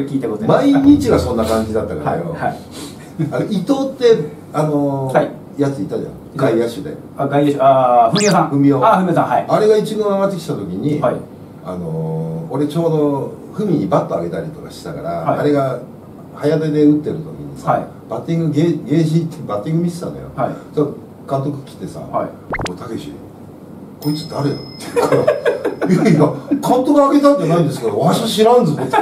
れ聞いたこと毎日がそんな感じだったからよ、はいはい。あの伊藤ってあのーはい。やついたじゃん。外野手で。あ外野手。ああ文雄さん。文雄。ああ文雄さんはい。あれが一軍上がってきた時に、はい。あのー俺ちょうど文にバット上げたりとかしたから、はい。あれが早出で打ってる時にさ、はい。バッティングゲーゲージってバッティング見てたのよ、はい。監督来てさ「はい。おいたけしこいつ誰や?」って言うから「いやいや監督上げたんじゃないんですからわしは知らんぞ」って言って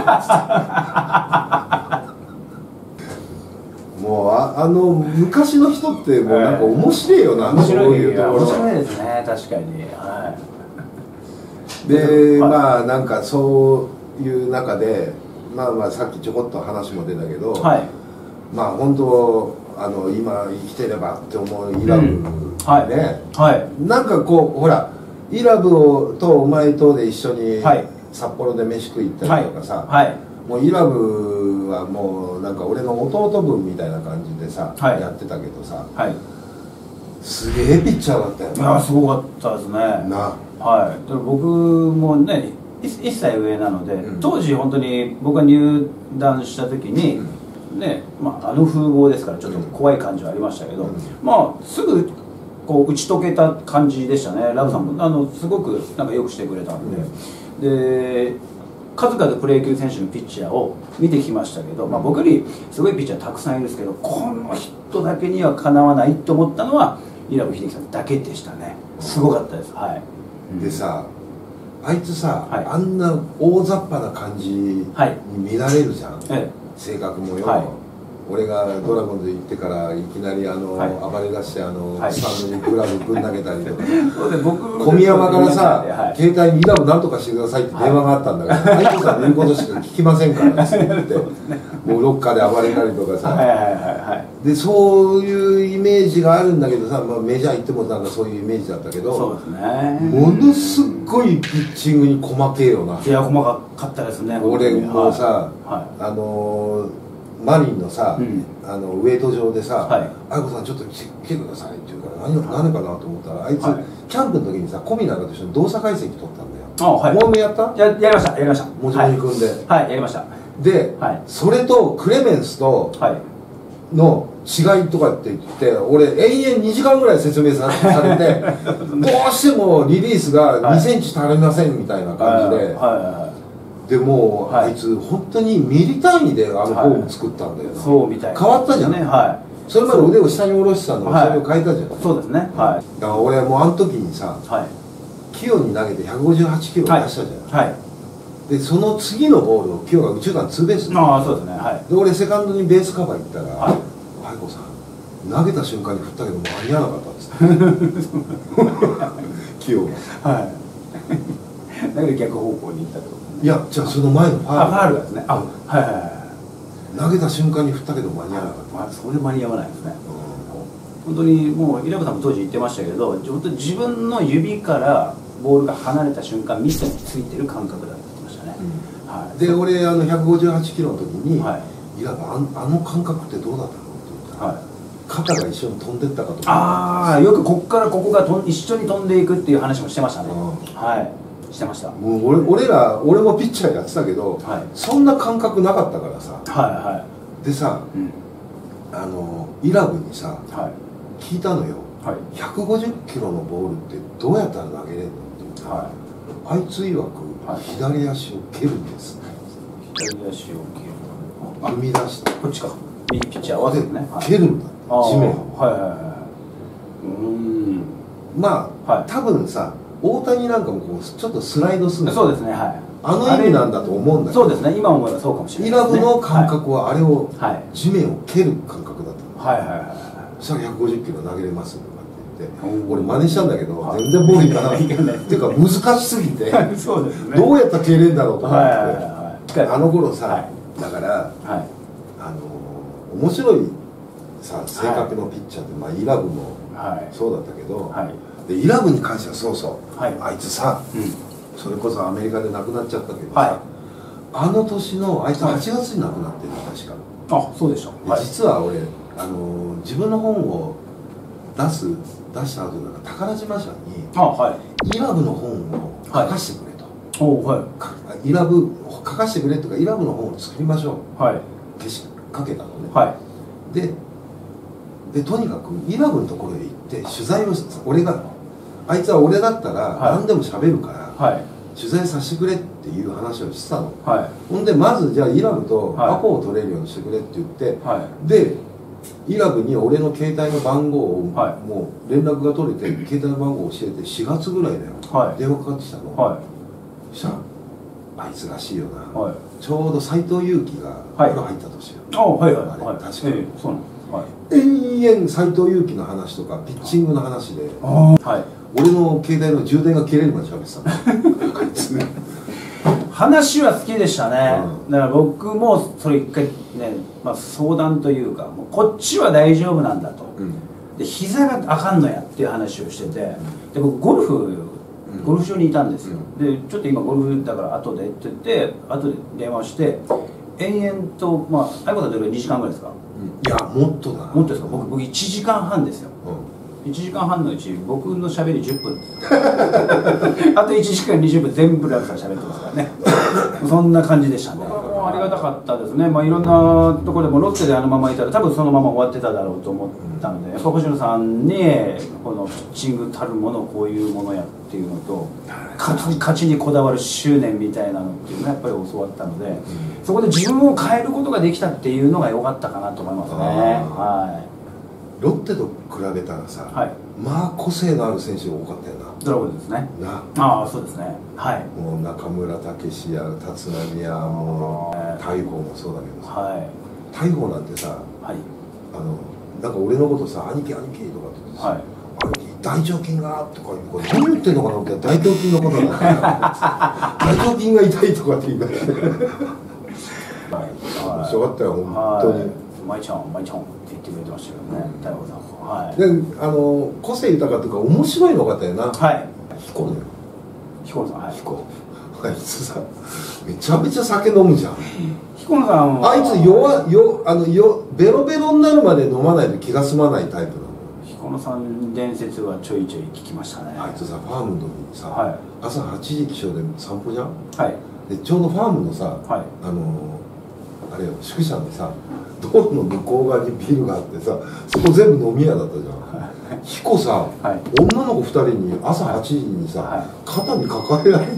もうああの昔の人ってもうなんか面白いよな、面白そういところ。白いですね確かに。はい。まあなんかそういう中でまあまあさっきちょこっと話も出たけど、いはい。まあ本当あの今生きてればって思うイうんはい。ね。はい。なんかこうほらイラブをとお前とで一緒にはい。札幌で飯食い行ったはいりとかさ、はい。もうイラブはもうなんか俺の弟分みたいな感じでさ、はい。やってたけどさはい。すげえピッチャーだったよいやすごかったですね。な。はい、で僕もね1歳上なので、うん。当時本当に僕が入団した時に、ねまあ、あの風貌ですからちょっと怖い感じはありましたけど、うん。まあすぐこう打ち解けた感じでしたね。ラブさんもあのすごくなんかよくしてくれたんで、で数々プロ野球選手のピッチャーを見てきましたけど、まあ、僕よりすごいピッチャーたくさんいるんですけどこの人だけにはかなわないと思ったのはイラブ秀樹さんだけでしたね。すごかったです。はい。でさあいつさ、はい。あんな大雑把な感じにはい。乱れるじゃん、え。性格もよ、はい俺がドラゴンズ行ってからいきなりあの、はい。暴れ出してあの、はい。スタンドにグラブぶん投げたりとか。小宮山からさ、はい。携帯にイラブなんとかしてくださいって電話があったんだから、愛子さんの言うことしか聞きませんから って言って、もうロッカーで暴れたりとかさ、でそういうイメージがあるんだけどさ、まあ、メジャー行ってもなんかそういうイメージだったけそうどですね。ものすっごいピッチングに細けえよな。いや細かかったですね俺もうさ、はい。あのーマリンのさ、うん。あのウェイト場でさはい「愛子さんちょっと来てください」って言うから何何かなと思ったらあいつ、はい。キャンプの時にさ小見なんかと一緒に動作解析取ったんだよ。あはい。もやった？ややりましたやりました。もちろん組んで、はい、はい、やりました。で、はい。それとクレメンスとはい。の違いとかって言って俺延々2時間ぐらい説明さされて どうしてもリリースが2センチ足りませんみたいな感じで、はい。はい。はでもう、はい。あいつ本当にミリ単位であのフォーム作ったんだよいな、そうみたい。な変わったじゃん。ねはそれまで腕を下に下ろしてたのをはい。それを変えたじゃん、いそうですね。はだから俺もうあの時にさいはい。清に投げて158キロ出したじゃん、はい。でその次のボールを清が右中間ツーベースでああそうですね。はい。で俺セカンドにベースカバー行ったらはい「愛子さん投げた瞬間に振ったけど間に合わなかった」っつって。清 が。はい。だけど逆方向に行ったってこと？いやじゃあその前のフあファァールールがですね。あはいはいはい投げた瞬間に振ったけど間に合わなかっまあそれ間に合わないですね。た、本当にもうイラブさんも当時言ってましたけど本当に自分の指からボールが離れた瞬間ミスについてる感覚だって言ってましたね、はい。で俺あの158キロの時に「はい。いやあんあの感覚ってどうだったの?」って言ったら、はい。肩が一緒に飛んでったかとああよくここからここがとん一緒に飛んでいくっていう話もしてましたね。うはいしてました。はいもう俺俺ら俺もピッチャーやってたけど、はい。そんな感覚なかったからさ。はでさいうん。あのイラブにさはい。聞いたのよ。はい。150キロのボールってどうやったら投げれるのって言はあいつ曰く、はい。左足を蹴るんです。い左足を切る。あ踏み出してこっちか。右ピッチャー合わせてね。で蹴るんだ。地面を。はいはいはい。うーん。まあ、はい。多分さ大谷なんかもこうちょっとスライドするの。そうですねはい。あの意味なんだと思うんだけど。そうですね今思えばそうかもしれイないね。ラブの感覚はあれをはいはい地面を蹴る感覚だったのはい。はいはいそしたら150キロ投げれますとかって言って俺真似したんだけどはい。全然ボールいかないいかないって いうか難しすぎてはい そうですね。どうやったら蹴れんだろうと思はいはいはいってはい。あの頃さはい。だからはい。あの面白いさ性格のピッチャーってまあイラブもはい。そうだったけどはいでイラブに関してはそうそう。はい。あいつさうん。それこそアメリカで亡くなっちゃったけどはい。さあの年のあいつ8月に亡くなってるの確か。あそうでしょで実は俺あの自分の本を出す出した後なんか宝島社にあはい。イラブの本を書かせてくれと、おはい。かイラブ書かしてくれとかイラブの本を作りましょう。はい。けしかけたのね、はい。ででとにかくイラブのところへ行って取材を俺があいつは俺だったらはい。何でも喋るから、はい。取材させてくれっていう話をしてたの。はい。ほんでまずじゃあイラブとはい。アポを取れるようにしてくれって言って、はい。でイラブに俺の携帯の番号を、はい。もう連絡が取れて携帯の番号を教えて4月ぐらいだよ、はい。電話かかってきたの、はそしたらあいつらしいよな、ちょうど斎藤佑樹がはい。プロ入った年よ、あはいはい。はい。確かにええそうなんです。はい。延々斎藤佑樹の話とかピッチングの話で。あはい俺の携帯の充電が切れるまで喋ってたのあいつ話は好きでしたね、うんだから僕もそれ一回ね、まあ、相談というかもうこっちは大丈夫なんだと、うん。で膝があかんのやっていう話をしててで僕ゴルフゴルフ場にいたんですよ、でちょっと今ゴルフだから後でって言って後で電話をして延々とまあ相子さんどれぐらい2時間ぐらいですか？いやもっとだな。もっとですか？僕僕1時間半ですよ。うん1時間半のうち僕のしゃべり10分。あと1時間20分全部ラブさん喋ってますからね。そんな感じでしたね。もうありがたかったですね、まあ、いろんなところでもロッテであのままいたら多分そのまま終わってただろうと思ったのでやっぱ星野さんにこのピッチングたるものこういうものやっていうのと勝ち勝ちにこだわる執念みたいなのっていうのはやっぱり教わったのでそこで自分を変えることができたっていうのが良かったかなと思いますね。あはロッテと比べたらさ、い、はい、まあ個性のある選手が多かったよドラゴンですね。な。なああそうですね。はい。もう中村武史や立浪やもう大鵬もそうだけどさ。はい。大鵬なんてさはい。あのなんか俺のことさ兄貴兄貴とかって言ってさ、はい。兄貴大腸筋がとか言うから何言ってんのかなって大腸筋のことなんだよ。大腸筋が痛いとかって言いながらはい。面白かったよ本当に。はい。マイちゃんマイちゃん言ってくれてましたけどね大悟さんはい。であの個性豊かというか面白いのがったよな。はい。彦ね彦野さんはい。彦。あいつさめちゃめちゃ酒飲むじゃん。彦野さんは。あいつ弱よあのよベロベロになるまで飲まないと気が済まないタイプなの。彦野さん伝説はちょいちょい聞きましたね。あいつさファームの時にさ、はい。朝8時起床で散歩じゃん。はい。でちょうどファームのさ、はい。あのあれよ宿舎にさ道路の向こう側にビルがあってさそこ全部飲み屋だったじゃん。彦さ、はい。女の子2人に朝8時にさ、はい。肩に抱えられて。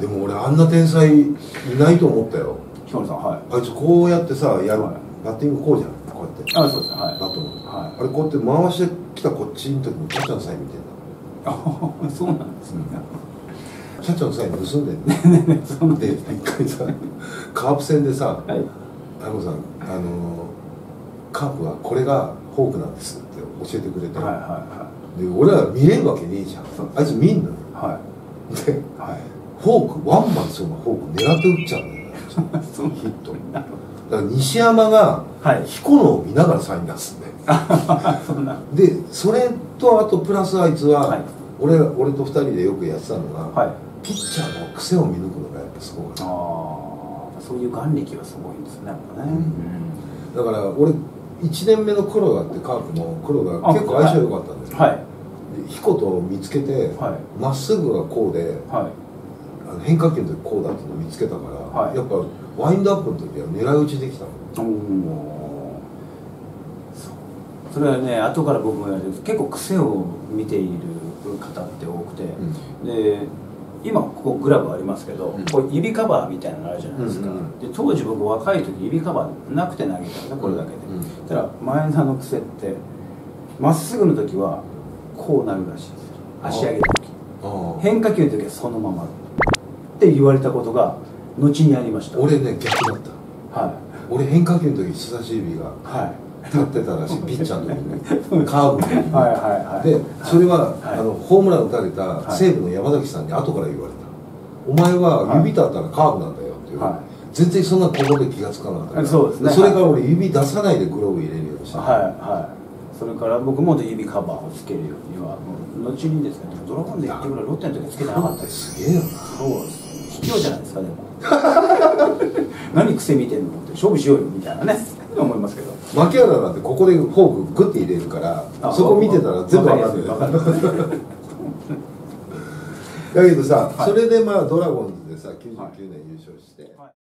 でも俺あんな天才いないと思ったよ。彦野さんはい。あいつこうやってさやる、はい。バッティングこうじゃん。こうやって。あそうです。ねはい。バットのはい。あれこうやって回してきたこっちの時にキャッチャーのサイン見てんだ。あ そうなんですね。キャッチャーのサイン盗んでんねんで一回さカープ戦でさはい。あのさんあのカープはこれがフォークなんですって教えてくれて、はいはで俺ら見れるわけねえじゃん。あいつ見んのよ。いはい。ではい。フォークワンマンそうなフォーク狙って打っちゃうんだよね。そうヒット。だから西山がはい。彦野を見ながらサイン出すんだよ。そんなでそれとあとプラスあいつは、はい。俺俺と二人でよくやってたのが、はいピッチャーの癖を見抜くのがやっぱすごかったああそういう眼力はすごいんですねやっぱね、だから俺1年目の黒田ってカープの黒田あ結構相性良かったんですよ、はい。で彦と見つけてはい。ま、っすぐがこうではい。あの変化球の時こうだっていうのを見つけたから、はい。やっぱワインドアップの時は狙い撃ちできたの。それはね後から僕も言われて結構癖を見ている方って多くて、で今ここグラブありますけど、うん。これ指カバーみたいなのあるじゃないですか、うんうんで当時僕若い時指カバーなくて投げたんですねこれだけで、うんたら前田の癖ってまっすぐの時はこうなるらしいんですよ。足上げた時。変化球の時はそのまま。って言われたことが後にありました。俺ね逆だった。は俺変化球の時人差し指が。いはい立ってたらしいピッチャーの時に。カーブに、はいはいはい。でそれは、はい。あのホームラン打たれたはい。西武の山崎さんに後から言われた「お前は指立ったらカーブなんだよ」ってい全然そんなここで気がつかなかったからそうですね。それから俺指出さないでグローブ入れるようにした、はいはい。それから僕も指カバーをつけるようには後にですねドラゴンでやってくれロッテの時はつけてなかったですすげえよなそうです卑怯じゃないですかでも。何癖見てんのって勝負しようよみたいなね。思いますけど牧原なんてここでフォークグッて入れるからあそこ見てたら全部わかるよ だけどさ、はい。それでまあドラゴンズでさ99年優勝して、はい